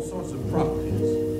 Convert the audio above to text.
all sorts of properties.